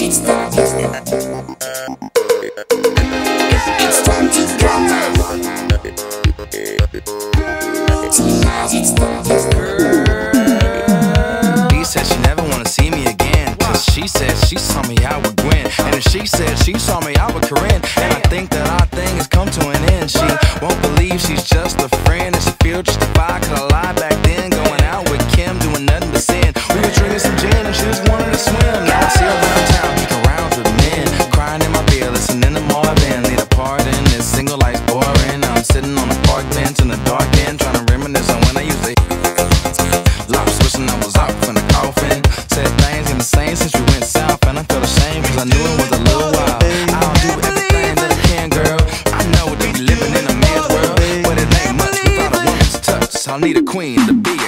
it's time to He said she never wanna see me again. She said she saw me out with Gwen. And she said she saw me out with Corinne. And I think that our thing has come to an end. She won't believe she's just a friend. And she feels justified cause I lied back I'll need a queen to be